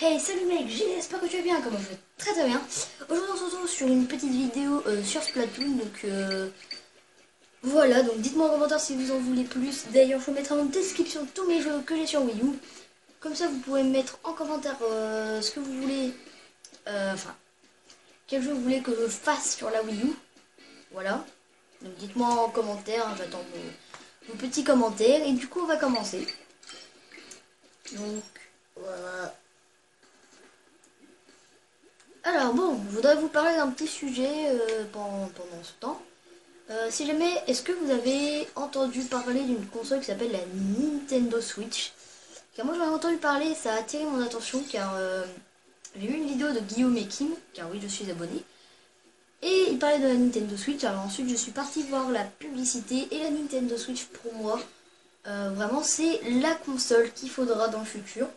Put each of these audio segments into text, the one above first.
Hey, salut mec, j'espère que tu vas bien, comment je vais très très bien. Aujourd'hui on se retrouve sur une petite vidéo euh, sur Splatoon, donc euh, voilà, donc dites-moi en commentaire si vous en voulez plus. D'ailleurs je mettrai en description tous mes jeux que j'ai sur Wii U. Comme ça vous pouvez mettre en commentaire euh, ce que vous voulez, enfin, quel jeu vous voulez que je fasse sur la Wii U. Voilà, donc dites-moi en commentaire, hein, j'attends vos, vos petits commentaires et du coup on va commencer. Donc voilà. Alors bon, je voudrais vous parler d'un petit sujet euh, pendant, ce temps. Euh, si jamais, est-ce que vous avez entendu parler d'une console qui s'appelle la Nintendo Switch? Car moi j'en ai entendu parler, ça a attiré mon attention car euh, j'ai vu une vidéo de Guillaume et Kim, car oui je suis abonné. Et il parlait de la Nintendo Switch, alors ensuite je suis partie voir la publicité et la Nintendo Switch pour moi, vraiment c'est la console qu'il faudra dans le futur.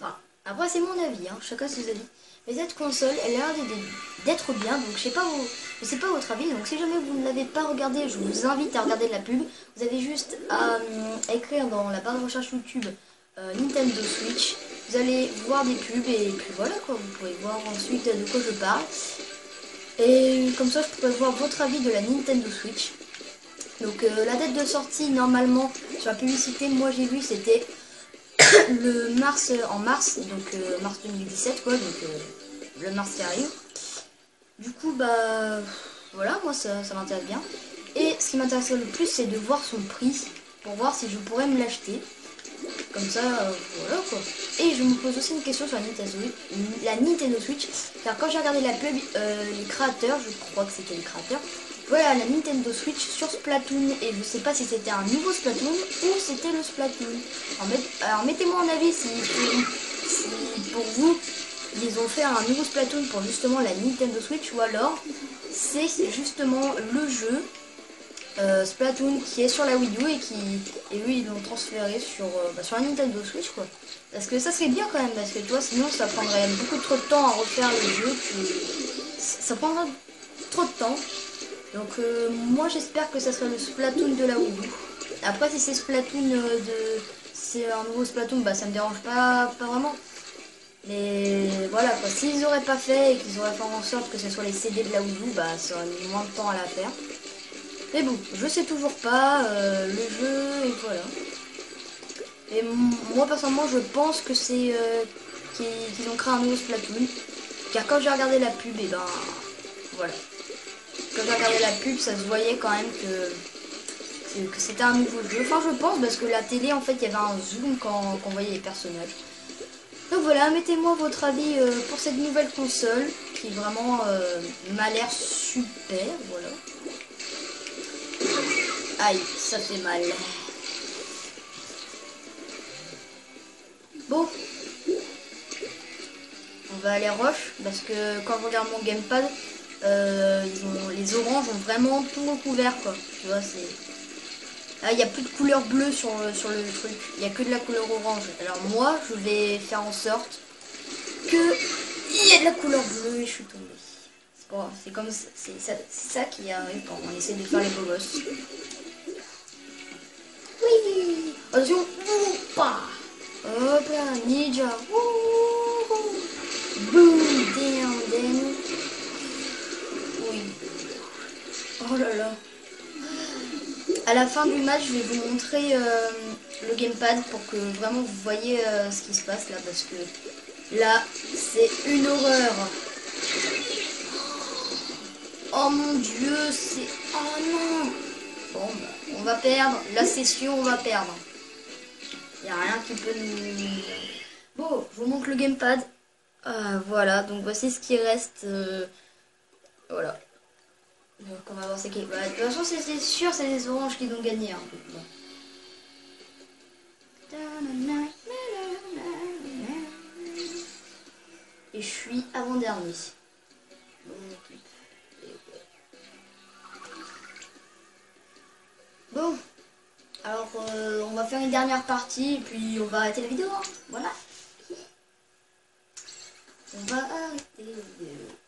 Enfin, après c'est mon avis, hein, chacun ses avis. Mais cette console, elle a l'air d'être bien, donc je sais pas je sais pas votre avis. Donc si jamais vous ne l'avez pas regardé, je vous invite à regarder la pub. Vous avez juste à euh, écrire dans la barre de recherche YouTube euh, Nintendo Switch. Vous allez voir des pubs et puis voilà quoi. Vous pouvez voir ensuite de quoi je parle. Et comme ça, je pourrais voir votre avis de la Nintendo Switch. Donc euh, la date de sortie, normalement, sur la publicité, moi j'ai vu, c'était le mars, en mars, donc mars 2017 quoi, donc le mars qui arrive. Du coup, bah voilà, moi ça, ça m'intéresse bien. Et ce qui m'intéresse le plus, c'est de voir son prix pour voir si je pourrais me l'acheter. Comme ça, euh, voilà quoi. Et je me pose aussi une question sur la Nintendo, la Nintendo Switch. Car quand j'ai regardé la pub, euh, les créateurs, je crois que c'était les créateurs, voilà la Nintendo Switch sur Splatoon. Et je sais pas si c'était un nouveau Splatoon ou c'était le Splatoon. Alors, mettez-moi en avis si pour vous ils ont fait un nouveau Splatoon pour justement la Nintendo Switch ou alors c'est justement le jeu euh, Splatoon qui est sur la Wii U et qui et eux ils l'ont transféré sur, euh, bah, sur la Nintendo Switch quoi. Parce que ça serait bien quand même parce que tu vois sinon ça prendrait beaucoup trop de temps à refaire le jeu ça prendrait trop de temps. Donc euh, moi j'espère que ça sera le Splatoon de la Wii. Après si c'est Splatoon de c'est un nouveau Splatoon bah ça me dérange pas vraiment. Mais voilà. S'ils n'auraient pas fait et qu'ils auraient fait en sorte que ce soit les CD de la Wii bah ça aurait mis moins de temps à la faire. Mais bon, je sais toujours pas, euh, le jeu, et voilà. Et moi, personnellement, je pense que c'est euh, qu'ils ont créé un nouveau Splatoon. Car quand j'ai regardé la pub, et ben voilà. Quand j'ai regardé la pub, ça se voyait quand même que, que c'était un nouveau jeu. Enfin, je pense, parce que la télé, en fait, il y avait un zoom quand, on voyait les personnages. Donc voilà, mettez-moi votre avis euh, pour cette nouvelle console qui vraiment euh, m'a l'air super, voilà. Aïe, ça fait mal. Bon. On va aller roche parce que quand je regarde mon gamepad, euh, les oranges ont vraiment tout recouvert quoi. Tu vois, c'est ah, il n'y a plus de couleur bleue sur, sur le truc. Il n'y a que de la couleur orange. Alors moi, je vais faire en sorte que il y ait de la couleur bleue et je suis tombée. C'est comme c'est ça, ça, qui arrive quand on essaie de faire les beaux gosses. Oui Attention Oupa Hop là, ninja Boum Damn, Oui. Oh là là à la fin du match, je vais vous montrer euh, le gamepad pour que vraiment vous voyez euh, ce qui se passe là, parce que là, c'est une horreur. Oh mon dieu, c'est... Oh non Bon, on va perdre. La session, on va perdre. Il a rien qui peut nous... Bon, je vous montre le gamepad. Euh, voilà, donc voici ce qui reste. voilà. Donc on va voir c'est qui. Bah, de toute façon, c'est sûr, c'est les oranges qui vont gagner. Hein. Et je suis avant-dernier. Bon, alors euh, on va faire une dernière partie et puis on va arrêter la vidéo. Hein. Voilà. On va arrêter la vidéo.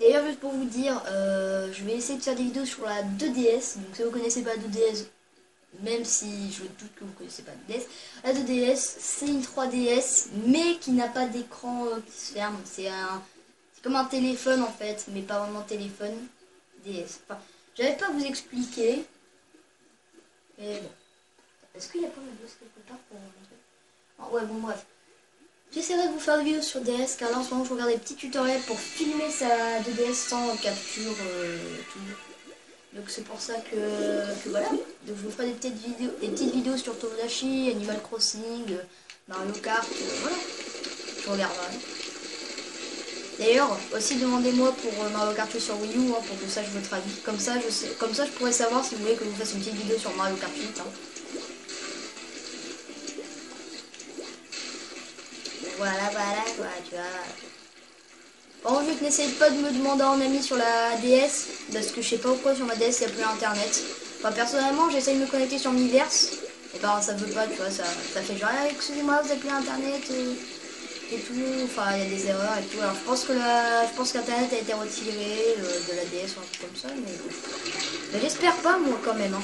D'ailleurs, juste pour vous dire, euh, je vais essayer de faire des vidéos sur la 2DS. Donc, si vous connaissez pas la 2DS, même si je doute que vous connaissez pas la 2DS. La 2DS, c'est une 3DS, mais qui n'a pas d'écran euh, qui se ferme. C'est comme un téléphone en fait, mais pas vraiment téléphone DS. Enfin, j'avais pas à vous expliquer, mais bon. Est-ce qu'il y a pas une dose quelque part pour montrer? Ah, Ouais, bon, bref. J'essaierai de vous faire des vidéos sur DS, car là en ce moment je regarde des petits tutoriels pour filmer sa 2DS sans capture euh, tout. Donc c'est pour ça que, voilà. Donc je vous ferai des petites vidéos, des petites vidéos sur Tomodachi, Animal Crossing, Mario Kart, euh, voilà. Je regarderai. D'ailleurs, aussi demandez-moi pour euh, Mario Kart sur Wii U, hein, pour que je sache votre avis. Comme ça, je comme ça, je pourrais savoir si vous voulez que je vous fasse une petite vidéo sur Mario Kart 8. Hein. Voilà, voilà, voilà, tu vois. Bon, n'essaye pas de me demander en ami sur la DS, parce que je sais pas pourquoi sur ma DS il n'y a plus internet. Enfin, personnellement, j'essaye de me connecter sur Miiverse, et ben ça veut pas, tu vois, ça, fait genre, ah, excusez-moi, vous avez plus internet et, tout. Enfin, il y a des erreurs et tout. Alors, je pense que la, je pense qu'internet a été retiré de la DS ou un truc comme ça, mais, mais j'espère pas, moi, quand même. Hein.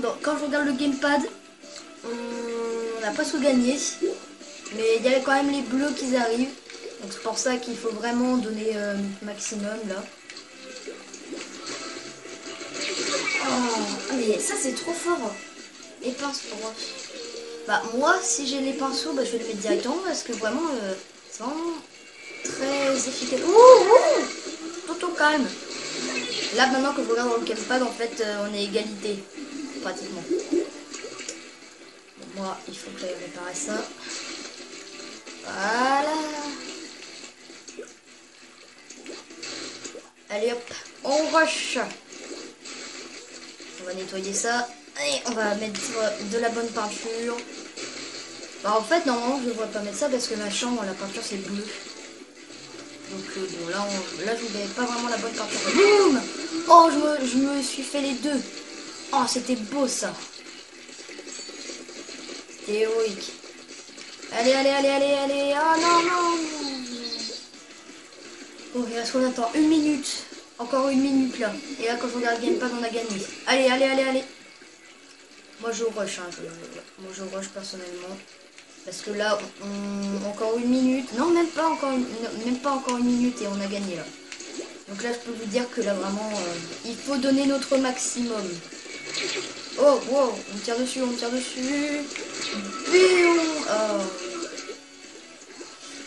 Bon, quand je regarde le gamepad, on n'a pas sous gagné. Mais il y a quand même les bleus qui arrivent. Donc c'est pour ça qu'il faut vraiment donner euh, maximum là. Oh, mais ça c'est trop fort. Les pinceaux. Bah moi si j'ai les pinceaux, bah, je vais les mettre directement parce que vraiment euh, c'est vraiment très efficace. Ouh, ouh Toto calme. Là, maintenant que je regarde dans le gamepad, en fait, euh, on est égalité, pratiquement. moi, il faut que j'aille réparer ça. Voilà. Allez hop, on rush. On va nettoyer ça. Et on va mettre de la bonne peinture. Bah, en fait, normalement, je ne devrais pas mettre ça parce que ma chambre, la peinture, c'est bleu. Donc euh, là, là je n'avais pas vraiment la bonne peinture. Boum Oh, je me, je me suis fait les deux. Oh, c'était beau ça. C'était héroïque. Allez, allez, allez, allez, allez. Oh non, non. Reste combien de temps? Une minute. Encore une minute là. Et là, quand je regarde Gamepad, on a gagné. Allez, allez, allez, allez. Moi, je rush. Hein, moi, je rush personnellement. Parce que là, on, encore une minute. Non, même pas encore une, même pas encore une minute et on a gagné là. Donc là, je peux vous dire que là, vraiment, euh, il faut donner notre maximum. Oh, wow, on tire dessus, on tire dessus. Oh.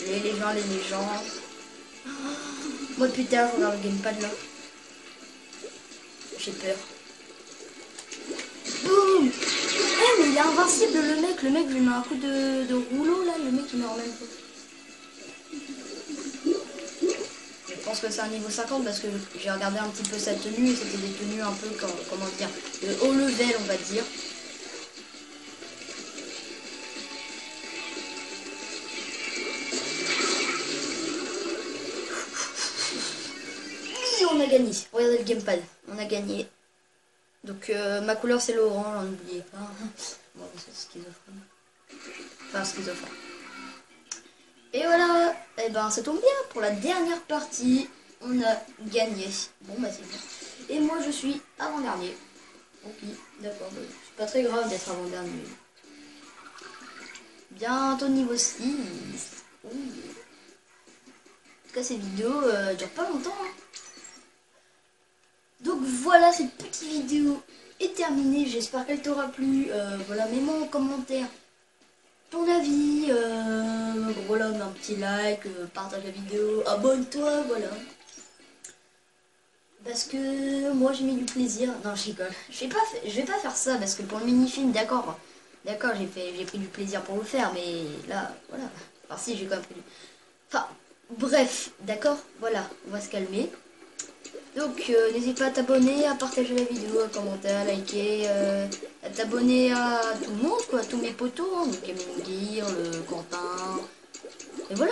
Les légendes, les légendes. Moi, putain, je regarde le gamepad là. J'ai peur. Boum Eh, mais il est invincible le mec. Le mec, je lui mets un coup de, de rouleau là. Le mec, il meurt même pas. Que c'est un niveau 50 parce que j'ai regardé un petit peu sa tenue et c'était des tenues un peu, comment dire, de haut level on va dire. On a gagné. Regardez le gamepad, on a gagné. Donc euh, ma couleur c'est l'orange, n'oubliez pas. Bon, c'est schizophrène. Enfin, schizophrène. Et voilà, eh ben ça tombe bien, pour la dernière partie, on a gagné. Bon bah c'est bien. Et moi je suis avant-dernier. Ok, d'accord, bah, c'est pas très grave d'être avant-dernier. Bientôt niveau 6. En tout cas cette vidéo euh, dure pas longtemps. Hein. Donc voilà, cette petite vidéo est terminée. J'espère qu'elle t'aura plu. Euh, voilà, mets-moi en commentaire ton avis, euh, voilà, mets un petit like, euh, partage la vidéo, abonne-toi, voilà. Parce que moi j'ai mis du plaisir. Non, je rigole. Je vais pas, je vais pas faire ça parce que pour le mini-film, d'accord, d'accord, j'ai fait, j'ai pris du plaisir pour le faire, mais là, voilà. Enfin, si, j'ai quand même pris du. Enfin, bref, d'accord, voilà, on va se calmer. Donc euh, n'hésite pas à t'abonner, à partager la vidéo, à commenter, à liker, euh, à t'abonner à tout le monde, quoi, à tous mes potos, hein, donc Gear, le Quentin. Et voilà.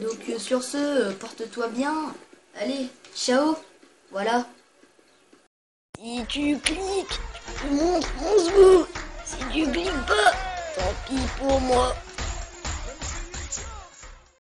Donc euh, sur ce, porte-toi bien. Allez, ciao. Voilà. Si tu cliques, tu montres mon Si tu cliques pas, tant pis pour moi.